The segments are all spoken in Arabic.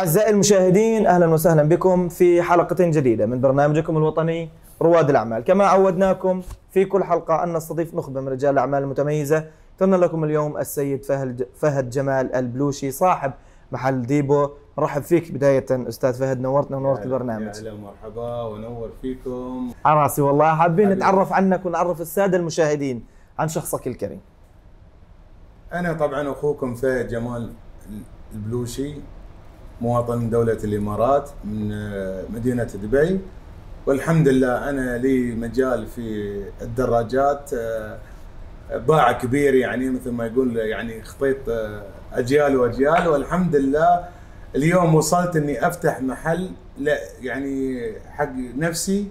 أعزائي المشاهدين أهلا وسهلا بكم في حلقة جديدة من برنامجكم الوطني رواد الأعمال. كما عودناكم في كل حلقة أن نستضيف نخبة من رجال الأعمال المتميزة. اخترنا لكم اليوم السيد فهد, فهد جمال البلوشي صاحب محل ديبو. نرحب فيك بداية أستاذ فهد نورتنا ونورت البرنامج. أهلا ومرحبا ونور فيكم. على رأسي والله حابين. نتعرف عنك ونعرف السادة المشاهدين عن شخصك الكريم. أنا طبعا أخوكم فهد جمال البلوشي. مواطن دولة الإمارات من آه، مدينة دبي. والحمد لله أنا لي مجال في الدراجات آه، باع كبير يعني مثل ما يقول يعني خطيت آه، أجيال وأجيال. والحمد لله اليوم وصلت إني أفتح محل لا يعني حق نفسي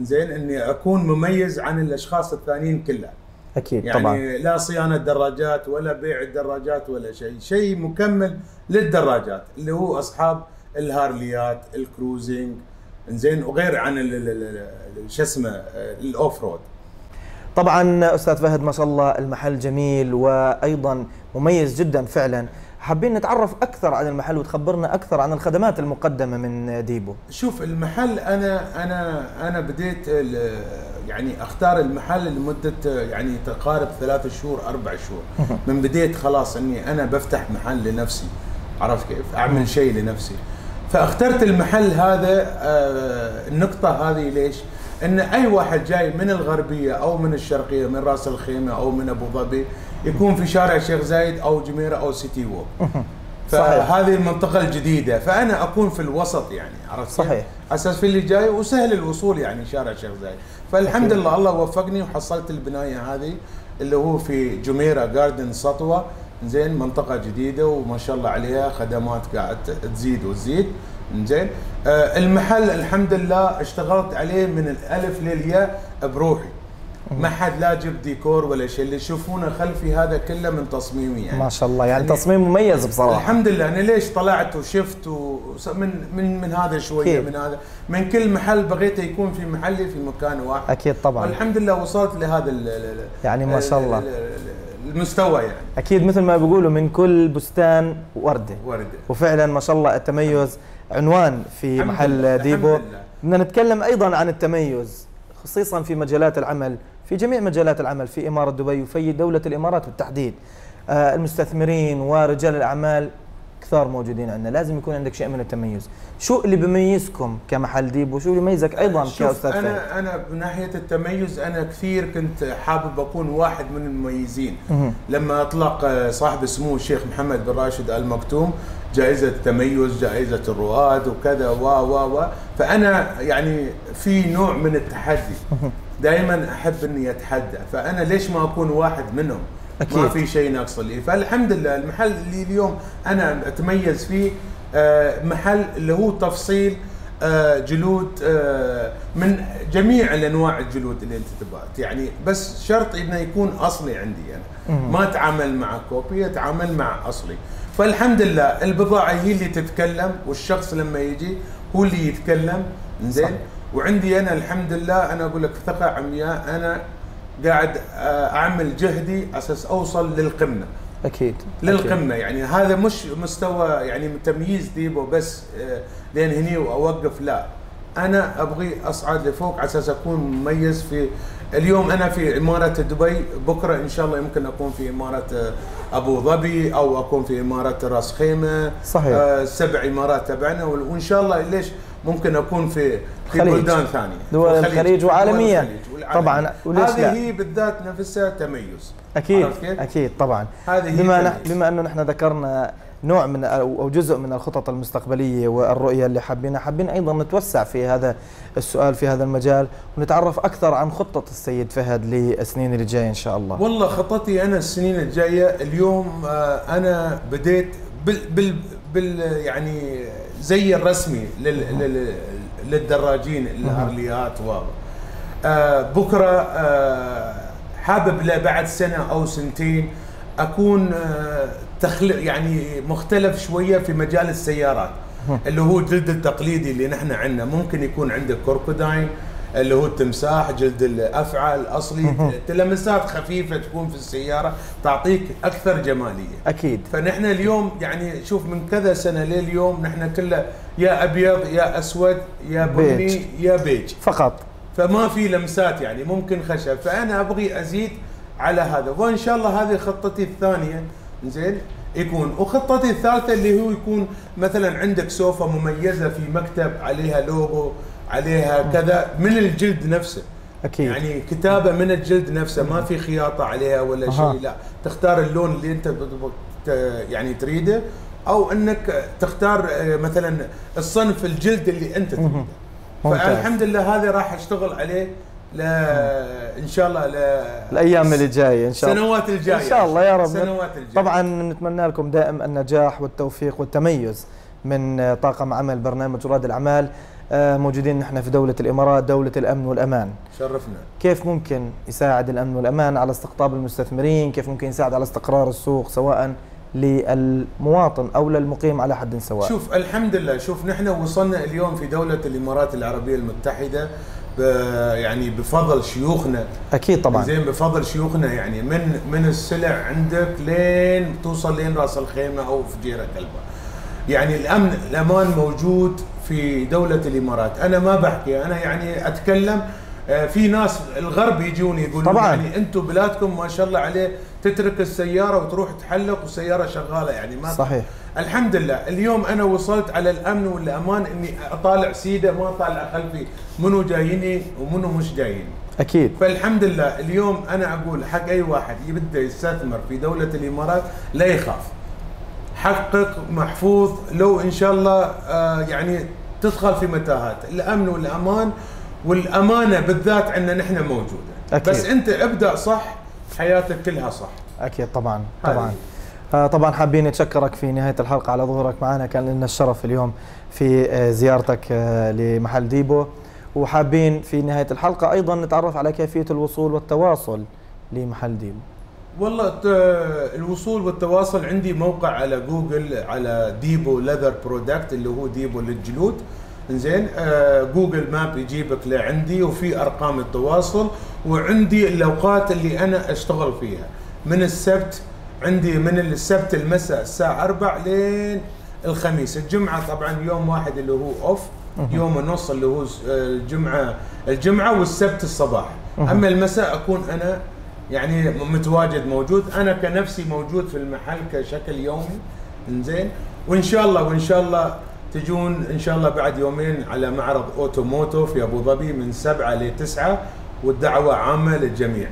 زين إني أكون مميز عن الأشخاص الثانيين كلها. أكيد يعني طبعا لا صيانة دراجات ولا بيع الدراجات ولا شيء، شيء مكمل للدراجات اللي هو أصحاب الهارليات، ال cruising، زين وغير عن شو اسمه ال off-road. طبعا أستاذ فهد ما شاء الله المحل جميل وأيضا مميز جدا فعلا حابين نتعرف أكثر عن المحل وتخبرنا أكثر عن الخدمات المقدمة من ديبو. شوف المحل أنا أنا أنا بديت يعني أختار المحل لمدة يعني تقارب ثلاث شهور أربع شهور. من بديت خلاص إني أنا بفتح محل لنفسي. عرفت كيف؟ أعمل شيء لنفسي. فاخترت المحل هذا آه، النقطة هذه ليش؟ إن أي واحد جاي من الغربية أو من الشرقية من رأس الخيمة أو من أبو ظبي يكون في شارع الشيخ زايد أو جميرة أو سيتي ووك. فهذه المنطقة الجديدة. فأنا أكون في الوسط يعني عرفت؟ صحيح. أساس في اللي جاي وسهل الوصول يعني شارع الشيخ زايد. فالحمد لله الله وفقني وحصلت البناية هذه اللي هو في جميرة جاردن سطوة. زين منطقة جديدة وما شاء الله عليها خدمات قاعد تزيد وتزيد. زين. المحل الحمد لله اشتغلت عليه من الألف للياء بروحي. ما حد لا جاب ديكور ولا شيء اللي يشوفونه خلفي هذا كله من تصميمي يعني. ما شاء الله يعني يعني- تصميم مميز بصراحة. الحمد لله. أنا ليش طلعت وشفت وص- من من من هذا شوية. من هذا. من كل محل بغيت يكون في محلي في مكان واحد. أكيد طبعا. والحمد لله وصلت لهذا ال- ال- ال- يعني ما شاء الله. ال- ال- المستوى يعني. أكيد مثل ما بيقولوا من كل بستان وردة. وردة. وفعلا ما شاء الله التميز عنوان في محل ديبو. بدنا نتكلم أيضا عن التميز خصيصا في مجالات العمل في جميع مجالات العمل في إمارة دبي وفي دولة الإمارات بالتحديد. آه، المستثمرين ورجال الأعمال كثار موجودين عندنا. لازم يكون عندك شيء من التميز. شو اللي بيميزكم كمحل ديبو؟ شو اللي يميزك أيضا كأستاذ فهد؟ أنا أنا بناحية التميز أنا كثير كنت حابب أكون واحد من المميزين. لما أطلق آه، صاحب السمو الشيخ محمد بن راشد ال مكتوم جائزة التميز جائزة الرواد وكذا و و و. فأنا يعني في نوع من التحدي. دائما أحب إني أتحدى. فأنا ليش ما أكون واحد منهم؟ أكيد. ما في شيء ناقص لي. فالحمد لله المحل اللي اليوم أنا أتميز فيه آه، محل اللي هو تفصيل آه، جلود آه، من جميع الانواع الجلود اللي أنت تبغى. يعني بس شرط إنه يكون أصلي عندي أنا. ما أتعامل مع كوبي أتعامل مع أصلي. فالحمد لله البضاعة هي اللي تتكلم والشخص لما يجي هو اللي يتكلم. زين وعندي أنا الحمد لله أنا أقول لك ثقة عمياء أنا قاعد آه، أعمل جهدي أساس أوصل للقمة. أكيد. للقمة يعني هذا مش مستوى يعني تمييز ديبو بس آه، لين هني وأوقف لا. أنا أبغي أصعد لفوق على أساس أكون مميز في اليوم أنا في إمارة دبي بكرة إن شاء الله يمكن أكون في إمارة آه، أبو ظبي أو أكون في إمارة راس خيمة صحيح. آه، سبع إمارات تبعنا وإن شاء الله ليش ممكن أكون في في خليج. بلدان ثانية دول الخليج وعالمياً. الخليج والعالمية. طبعاً، وليش هذه لا؟ هي بالذات نفسها تميز أكيد؟ أكيد طبعا هذه بما. نح بما أنه نحن ذكرنا نوع من أو جزء من الخطط المستقبلية والرؤية اللي حابينها حابين أيضا نتوسع في هذا السؤال في هذا المجال ونتعرف أكثر عن خطة السيد فهد للسنين اللي جاية إن شاء الله والله خطتي أنا السنين الجاية اليوم آه، أنا بديت بال بال بال يعني زي الرسمي لل لل للدراجين الهارليات و آه، بكرة آه، حابب لا بعد سنة أو سنتين أكون آه، تخلق يعني مختلف شوية في مجال السيارات اللي هو الجلد التقليدي اللي نحن عندنا. ممكن يكون عندك كوركوداين اللي هو التمساح جلد الافعى الأصلي. تلمسات خفيفة تكون في السيارة تعطيك أكثر جمالية. أكيد. فنحن اليوم يعني شوف من كذا سنة لليوم نحن كله يا أبيض يا أسود يا بني. يا بيج. فقط. فما في لمسات يعني ممكن خشب. فأنا أبغي أزيد على هذا. وإن شاء الله هذه خطتي الثانية. زين؟ يكون. وخطتي الثالثة اللي هو يكون مثلا عندك سوفة مميزة في مكتب عليها لوجو عليها كذا من الجلد نفسه. أكيد. يعني كتابة من الجلد نفسه ما في خياطة عليها ولا أها. شيء لا. تختار اللون اللي أنت يعني تريده أو أنك تختار آه، مثلا الصنف الجلد اللي أنت تريده. فالحمد لله هذا راح أشتغل عليه ل إن شاء الله ل الأيام اللي جاية إن شاء الله. السنوات الجاية. إن شاء الله يا رب. السنوات الجاية. طبعا نتمنى لكم دائم النجاح والتوفيق والتميز من طاقم عمل برنامج رواد الأعمال. موجودين نحن في دولة الإمارات دولة الأمن والأمان. شرفنا. كيف ممكن يساعد الأمن والأمان على استقطاب المستثمرين؟ كيف ممكن يساعد على استقرار السوق سواء للمواطن أو للمقيم على حد سواء؟ شوف الحمد لله. شوف نحن وصلنا اليوم في دولة الإمارات العربية المتحدة ب يعني بفضل شيوخنا. أكيد طبعا. زين بفضل شيوخنا يعني من من السلع عندك لين توصل لين رأس الخيمة أو في جيرة كلبة. يعني الأمن الأمان موجود في دولة الإمارات، أنا ما بحكي أنا يعني أتكلم آه، في ناس الغرب يجون يقولون طبعاً. يعني أنتم بلادكم ما شاء الله عليه تترك السيارة وتروح تحلق والسياره شغالة يعني ما صحيح. الحمد لله. اليوم أنا وصلت على الأمن والأمان إني أطالع سيدة ما اطالع خلفي منو جاييني ومنو مش جاييني. أكيد. فالحمد لله اليوم أنا أقول حق أي واحد يبدأ يستثمر في دولة الإمارات لا يخاف. حقق محفوظ لو إن شاء الله آه يعني تدخل في متاهات الأمن والأمان والأمانة بالذات عندنا نحن موجودة. أكيد. بس أنت ابدأ صح حياتك كلها صح. أكيد طبعا. طبعا. آه، طبعا حابين نتشكرك في نهاية الحلقة على ظهورك معنا. كان لنا الشرف اليوم في آه، زيارتك آه، لمحل ديبو. وحابين في نهاية الحلقة أيضا نتعرف على كيفية الوصول والتواصل لمحل ديبو. والله الوصول والتواصل عندي موقع على جوجل على ديبو leather product اللي هو ديبو للجلود. زين آه جوجل map يجيبك لعندي وفي أرقام التواصل وعندي الأوقات اللي أنا أشتغل فيها. من السبت عندي من السبت المساء الساعة 4 لين الخميس. الجمعة طبعا يوم واحد اللي هو off يوم ونص اللي هو آه، الجمعة الجمعة والسبت الصباح. أما المساء أكون أنا يعني متواجد موجود. أنا كنفسي موجود في المحل كشكل يومي. إنزين. وإن شاء الله وإن شاء الله تجون إن شاء الله بعد يومين على معرض اوتوموتو في أبو ظبي من سبعة ل 9 والدعوة عامة للجميع.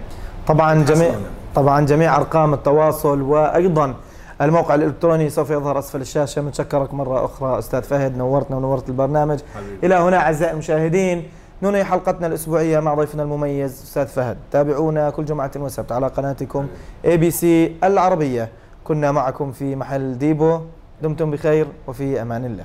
طبعا جميع. طبعا جميع أرقام التواصل وأيضا الموقع الإلكتروني سوف يظهر أسفل الشاشة. متشكرك مرة أخرى أستاذ فهد نورتنا ونورت البرنامج. حبيبي. إلى هنا أعزائي المشاهدين. ننهي حلقتنا الأسبوعية مع ضيفنا المميز أستاذ فهد. تابعونا كل جمعة وسبت على قناتكم ABC العربية. كنا معكم في محل ديبو. دمتم بخير وفي أمان الله.